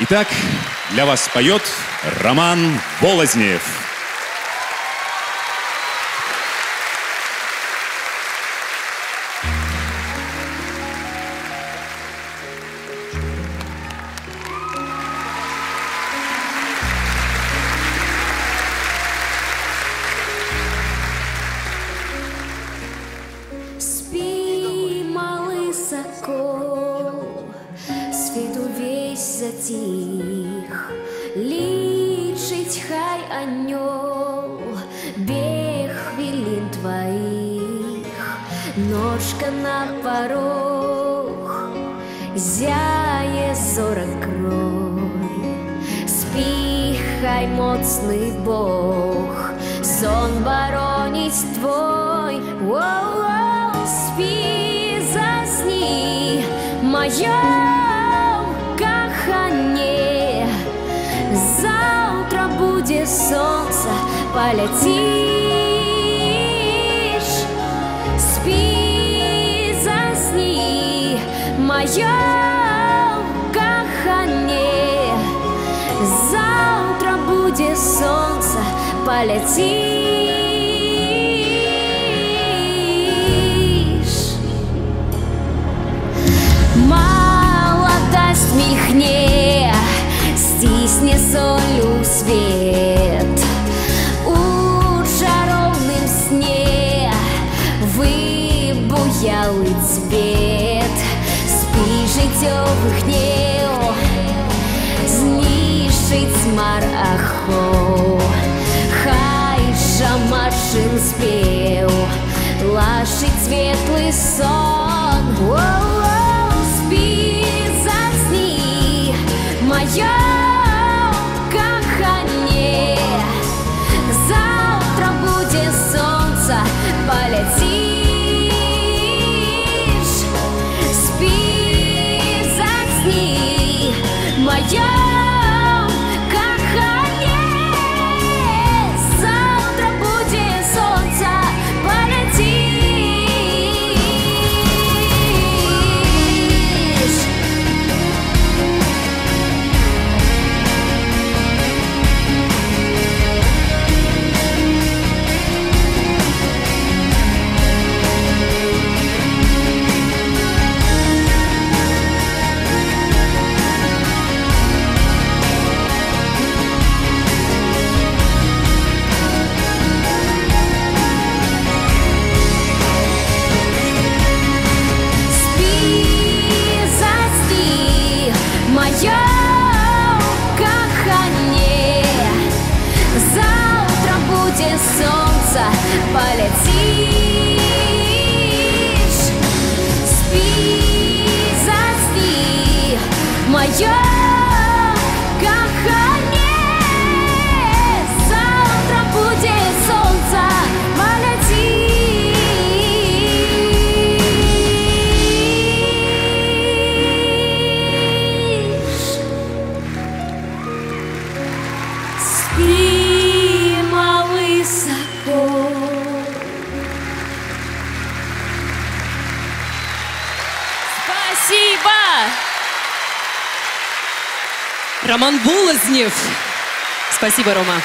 Итак, для вас поет Роман Волознев. Увесь затих, лічить хай анёл бег хвилин твоих, ножка на порог, зяє зорок крой. Спи, хай моцный Бог, сон боронить твой. Воу-воу, спи, засни, моё каханье. Завтра будет солнце, полетишь. Спи, засни, моё каханье. Завтра будет солнце, полетишь. Молодость михне, стисни солью свет. У жаровным сне выбуялый цвет. Спи, життєвих днів, знішить смар ахо. Хай шамашин спів, лашить світлий сон. Воу-воу, your полетишь. Спи, засни, мое кохание. Роман Волознев. Спасибо, Рома.